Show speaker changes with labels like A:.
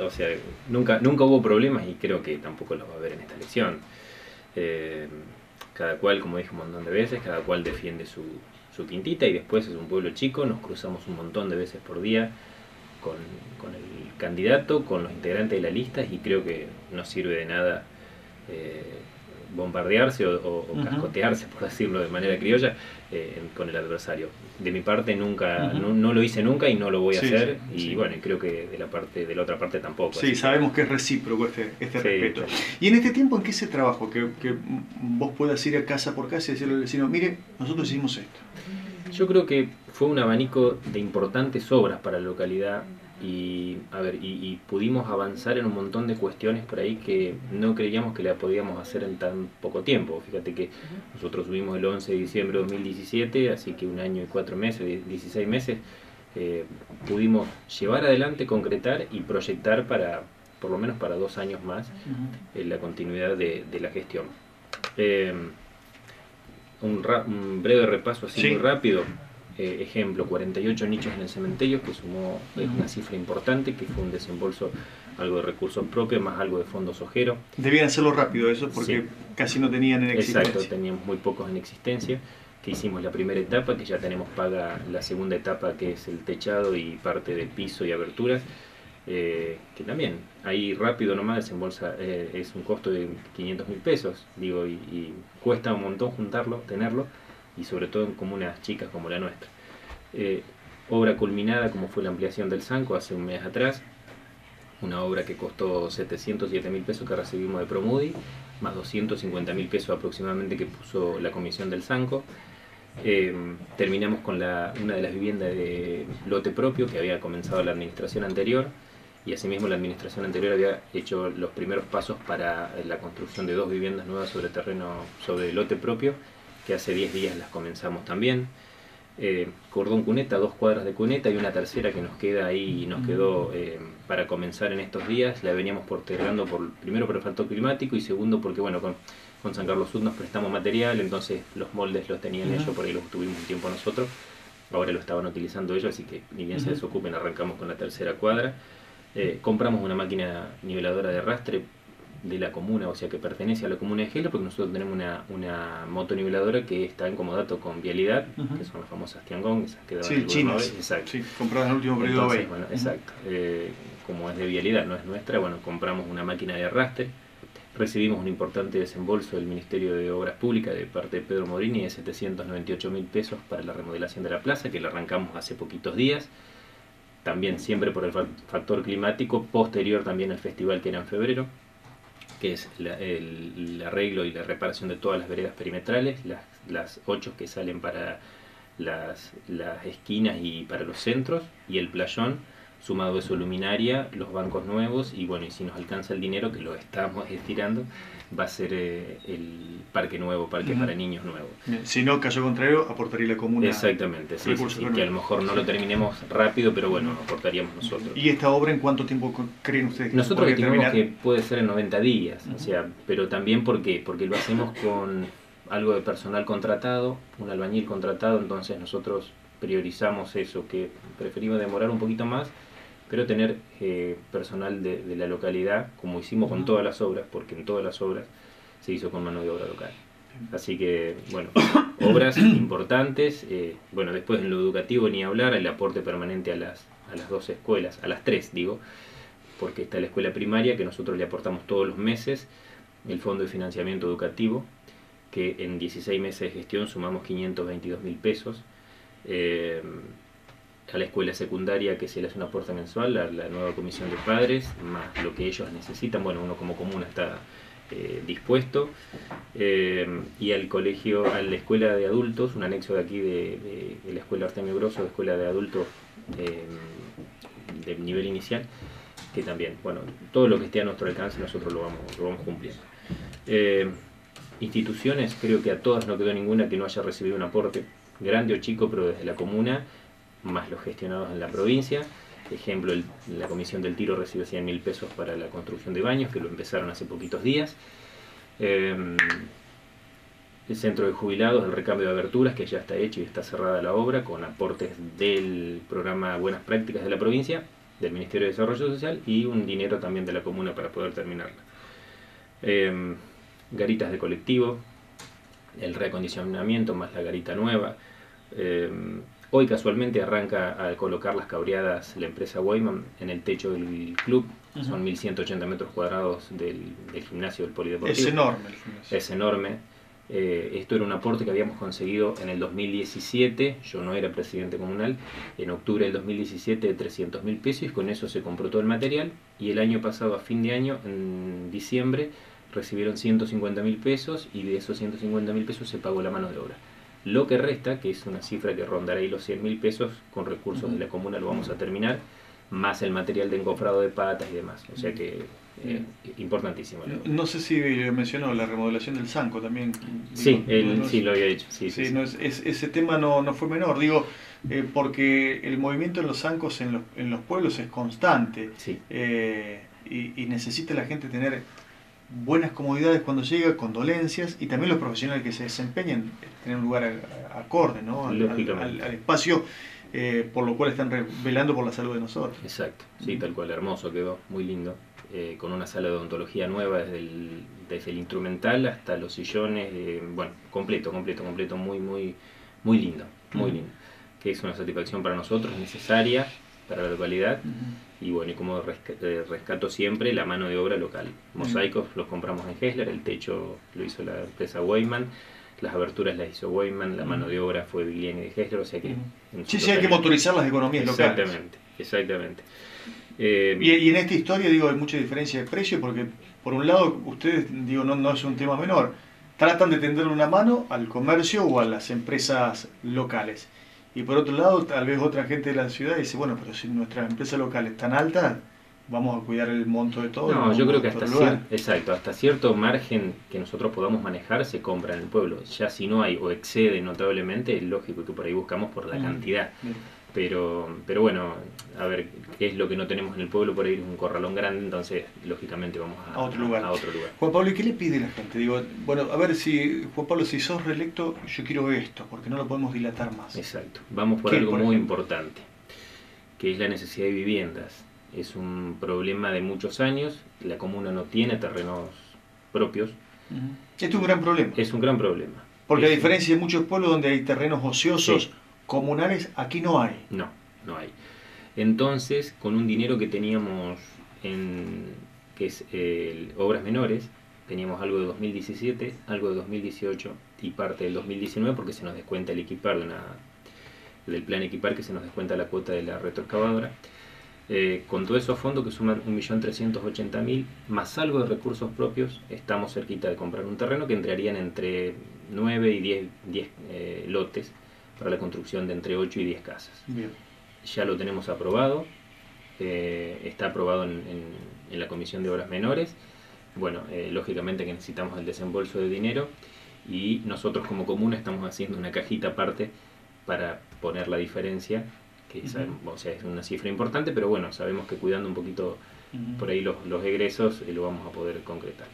A: o sea, nunca, nunca hubo problemas y creo que tampoco los va a haber en esta elección. Eh, cada cual, como dije un montón de veces, cada cual defiende su, su quintita y después es un pueblo chico, nos cruzamos un montón de veces por día con, con el candidato, con los integrantes de la lista y creo que no sirve de nada eh, bombardearse o, cascotearse, por decirlo de manera criolla, eh, con el adversario. De mi parte nunca, no, lo hice nunca y no lo voy a hacer y bueno, creo que de la parte de la otra parte tampoco.
B: Sí, sabemos que es recíproco este, este respeto. Y en este tiempo, ¿en qué se trabajo? Que, que vos puedas ir a casa por casa y decirle al vecino, mire, nosotros hicimos esto.
A: Yo creo que fue un abanico de importantes obras para la localidad y a ver y, pudimos avanzar en un montón de cuestiones por ahí que no creíamos que la podíamos hacer en tan poco tiempo. Fíjate que nosotros subimos el 11 de diciembre de 2017 así que un año y cuatro meses 16 meses eh, pudimos llevar adelante concretar y proyectar para por lo menos para dos años más en la continuidad de, la gestión. Eh, un, breve repaso así muy rápido eh, ejemplo, 48 nichos en el cementerio, que sumó una cifra importante, que fue un desembolso, algo de recursos propios, más algo de fondos ojeros.
B: Debían hacerlo rápido eso, porque casi no tenían en existencia.
A: Exacto, teníamos muy pocos en existencia, que hicimos la primera etapa, que ya tenemos paga la segunda etapa, que es el techado y parte del piso y aberturas. Eh, que también ahí rápido nomás desembolsa, eh, es un costo de 500 mil pesos, digo, y cuesta un montón juntarlo, tenerlo, y sobre todo en comunas chicas como la nuestra. Eh, obra culminada como fue la ampliación del Sanco hace un mes atrás, una obra que costó 707 mil pesos que recibimos de Promudi, más 250 mil pesos aproximadamente que puso la comisión del Sanco. Eh, terminamos con la, una de las viviendas de lote propio que había comenzado la administración anterior y asimismo la administración anterior había hecho los primeros pasos para la construcción de dos viviendas nuevas sobre terreno, sobre lote propio que hace 10 días las comenzamos también. Eh, cordón cuneta, dos cuadras de cuneta y una tercera que nos queda ahí y nos quedó eh, para comenzar en estos días. La veníamos postergando por, primero por el factor climático y segundo porque bueno con, con San Carlos Sud nos prestamos material, entonces los moldes los tenían ellos, por ahí los tuvimos un tiempo nosotros. Ahora lo estaban utilizando ellos, así que ni bien se desocupen, arrancamos con la tercera cuadra. Eh, compramos una máquina niveladora de rastre de la comuna, o sea que pertenece a la comuna de Gelo, porque nosotros tenemos una, una motoniveladora que está en comodato con Vialidad, que son las famosas Tiangong, esas
B: que sí, chinas, exacto. Sí, compradas en el último periodo
A: Entonces, bueno, exacto. Eh, como es de Vialidad, no es nuestra, bueno, compramos una máquina de arrastre, recibimos un importante desembolso del Ministerio de Obras Públicas de parte de Pedro Morini de 798 mil pesos para la remodelación de la plaza, que la arrancamos hace poquitos días, también siempre por el factor climático, posterior también al festival que era en febrero que es el, arreglo y la reparación de todas las veredas perimetrales, las, las ocho que salen para las esquinas y para los centros, y el playón, sumado eso luminaria, los bancos nuevos, y bueno, y si nos alcanza el dinero, que lo estamos estirando, va a ser eh, el parque nuevo, parque para niños nuevo.
B: Si no, caso contrario, aportaría la comuna.
A: Exactamente, sí, que a lo mejor no lo terminemos rápido, pero bueno, aportaríamos nosotros.
B: ¿Y esta obra en cuánto tiempo creen ustedes
A: que Nosotros estimamos que puede ser en 90 días, o sea, pero también porque porque lo hacemos con algo de personal contratado, un albañil contratado, entonces nosotros priorizamos eso, que preferimos demorar un poquito más pero tener eh, personal de, la localidad, como hicimos con todas las obras, porque en todas las obras se hizo con mano de obra local. Así que, bueno, obras importantes, eh, bueno, después en lo educativo ni hablar, el aporte permanente a las, a las dos escuelas, a las tres digo, porque está la escuela primaria que nosotros le aportamos todos los meses, el Fondo de Financiamiento Educativo, que en 16 meses de gestión sumamos 522 mil pesos. Eh, a la escuela secundaria que se le hace un aporte mensual, la, la nueva comisión de padres, más lo que ellos necesitan, bueno, uno como comuna está eh, dispuesto, eh, y al colegio, a la escuela de adultos, un anexo de aquí de, la escuela Artemio Grosso, de escuela de adultos eh, de nivel inicial, que también, bueno, todo lo que esté a nuestro alcance nosotros lo vamos, lo vamos cumpliendo. instituciones, creo que a todas no quedó ninguna que no haya recibido un aporte, grande o chico, pero desde la comuna, más los gestionados en la provincia. Ejemplo, la Comisión del Tiro recibió 100 mil pesos para la construcción de baños, que lo empezaron hace poquitos días. Em, el Centro de Jubilados, el recambio de aberturas, que ya está hecho y está cerrada la obra, con aportes del programa Buenas Prácticas de la provincia. del Ministerio de Desarrollo Social y un dinero también de la comuna para poder terminarla. Em, garitas de colectivo, el reacondicionamiento más la garita nueva. Em, hoy casualmente arranca a colocar las cabreadas la empresa Weyman en el techo del club. Son 1180 metros cuadrados del, gimnasio del Polideportivo.
B: Es enorme el gimnasio.
A: Es enorme. Eh, esto era un aporte que habíamos conseguido en el 2017, yo no era presidente comunal, en octubre del 2017 de 300 mil pesos y con eso se compró todo el material y el año pasado, a fin de año, en diciembre, recibieron 150 mil pesos y de esos 150 mil pesos se pagó la mano de obra. Lo que resta, que es una cifra que rondará ahí los 100 mil pesos, con recursos de la comuna lo vamos a terminar, más el material de encofrado de patas y demás. O sea que eh, importantísimo.
B: No, sé si mencionó la remodelación del Zanco también.
A: Sí, sí lo había dicho. Sí, sí,
B: es, ese tema no, no fue menor, digo, eh, porque el movimiento de los zancos en los, en los pueblos es constante eh, y, necesita la gente tener buenas comodidades cuando llega, condolencias y también los profesionales que se desempeñen tener un lugar acorde ¿no? al, al espacio. por lo cual están velando por la salud de nosotros.
A: Exacto, sí, tal cual, hermoso quedó, muy lindo. Eh, con una sala de odontología nueva desde el, desde el instrumental hasta los sillones, eh, bueno, completo, completo, completo, muy, muy, muy lindo, muy lindo, que es una satisfacción para nosotros, necesaria para la localidad, y bueno, y como eh, rescato siempre la mano de obra local. Mosaicos los compramos en Hessler, el techo lo hizo la empresa Weyman, las aberturas las hizo Weyman, la mano de obra fue Vigliani de Hessler, o sea que...
B: Sí, sí, hay que motorizar las economías
A: locales. Exactamente, exactamente.
B: Eh, y, en esta historia, digo, hay mucha diferencia de precio porque, por un lado, ustedes, digo, no, no es un tema menor, tratan de tenderle una mano al comercio o a las empresas locales. Y por otro lado, tal vez otra gente de la ciudad dice, bueno, pero si nuestra empresa local es tan alta, vamos a cuidar el monto de todo.
A: No, yo creo que hasta, exacto, hasta cierto margen que nosotros podamos manejar se compra en el pueblo. Ya si no hay o excede notablemente, es lógico que por ahí buscamos por la mm, cantidad. Pero, pero bueno, a ver, ¿qué es lo que no tenemos en el pueblo? Por ahí es un corralón grande, entonces lógicamente vamos a,
B: otro, lugar.
A: a otro lugar.
B: Juan Pablo, ¿y qué le pide la gente? Digo, bueno, a ver si, Juan Pablo, si sos reelecto, yo quiero esto, porque no lo podemos dilatar más.
A: Exacto, vamos por algo muy importante, que es la necesidad de viviendas. Es un problema de muchos años, la comuna no tiene terrenos propios.
B: Esto es un gran problema.
A: Es un gran problema.
B: Porque a diferencia de muchos pueblos donde hay terrenos ociosos, comunales aquí no hay.
A: No, no hay. Entonces, con un dinero que teníamos en que es obras menores, teníamos algo de 2017, algo de 2018 y parte del 2019 porque se nos descuenta el equipar de una, del plan equipar que se nos descuenta la cuota de la retroexcavadora. Eh, con todos esos fondos que suman 1.380.000 más algo de recursos propios, estamos cerquita de comprar un terreno que entrarían entre 9 y 10, 10 eh, lotes para la construcción de entre 8 y 10 casas. Ya lo tenemos aprobado, eh, está aprobado en, la Comisión de Obras Menores. Bueno, eh, lógicamente que necesitamos el desembolso de dinero y nosotros como comuna estamos haciendo una cajita aparte para poner la diferencia, que o sea, es una cifra importante, pero bueno, sabemos que cuidando un poquito por ahí los, los egresos eh, lo vamos a poder concretar.